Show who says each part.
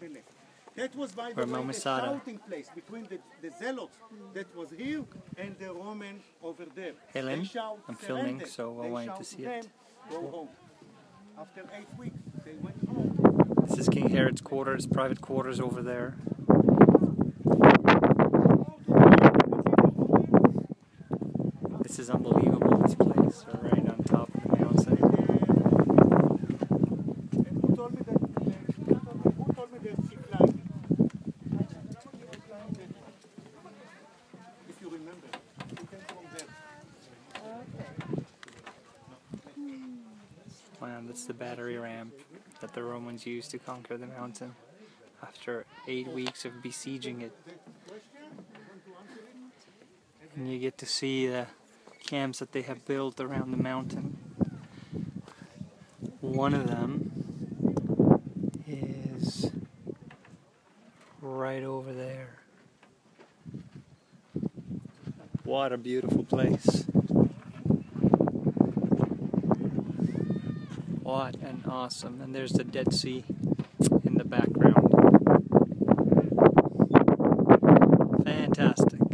Speaker 1: the left. That was, by the way, the shouting place between the, the zealots that was here and the Roman over there.
Speaker 2: Helen,
Speaker 1: shout,
Speaker 2: I'm filming, so I want you to see
Speaker 1: them,
Speaker 2: it.
Speaker 1: Go home. After eight weeks, they went home.
Speaker 2: This is King Herod's quarters, private quarters over there. This is unbelievable, this place. Right Wow, that's the battery ramp that the Romans used to conquer the mountain after eight weeks of besieging it. And you get to see the camps that they have built around the mountain. One of them is right over there. What a beautiful place. and awesome. And there's the Dead Sea in the background. Fantastic.